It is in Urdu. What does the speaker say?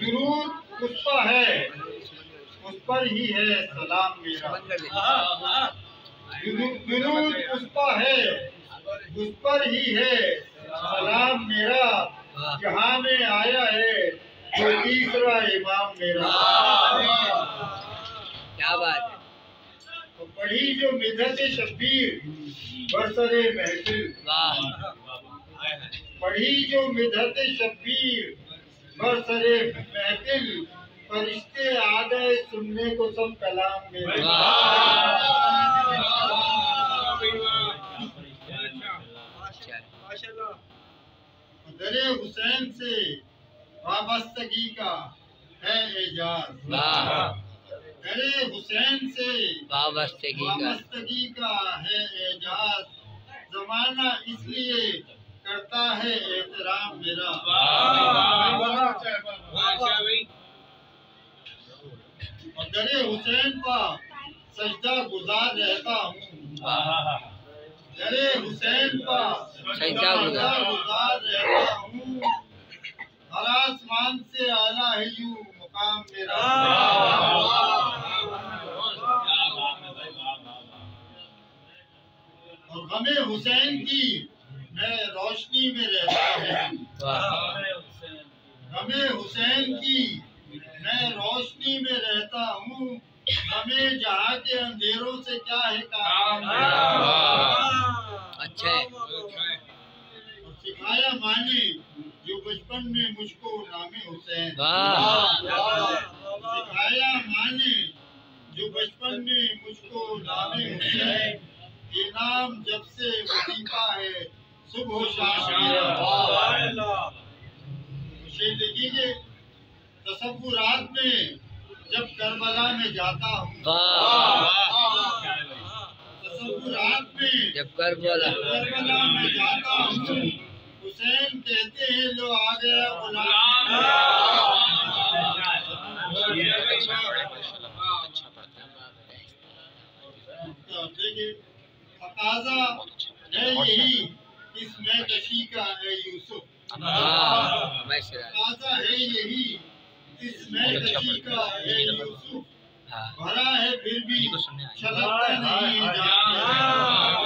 درود اس پر ہے اس پر ہی ہے سلام میرا۔ درود اس پر ہے اس پر ہی ہے سلام میرا۔ جہاں میں آیا ہے تو تیسرا امام میرا۔ کیا بات پڑھی جو مدت شبیر برسر محفل۔ پڑھی جو مدت شبیر برسر محفل، فرشتے آ گئے سننے کو سب کلام میرے در حسین سے وابستگی کا ہے اعجاز۔ در حسین سے وابستگی کا۔ وابستگی کا ہے اعجاز۔ زمانہ اس لیے کرتا ہے احترام میرا۔ در حسین پر سجدہ گزار رہتا ہوں۔ در حسین پر سجدہ گزار۔ رہتا ہوں۔ ہر آسمان سے اعلیٰ ہے یوں۔ مقام میرا اور غم حسین کی میں روشنی میں رہتا ہوں۔ غم حسین کی میں روشنی میں رہتا ہوں۔ ہمیں جہاں کے اندھیروں سے کیا ہے کام؟ اچھا۔ سکھایا مانے جو بچپن میں مجھ کو نام حسین واہ سکھایا مانے جو بچپن میں مجھ کو نام حسین یہ نام جب سے وظیفہ ہے صبح و شام۔ دیکھیے تصورات میں جب کربلا میں جاتا ہوں واہ۔ تصورات میں جب کر بولا کربلا میں جاتا ہوں حسین کہتے ہیں لو آ گیا غلام۔ دیکھیے تقاضا ہے یہی اس میں کشی کا ہے یوسف۔ تقاضا ہے یہی اس میں کشی کا ہے یوسف۔ ہاں بھرا ہے پھر بھی چھلکتا نہیں۔ جان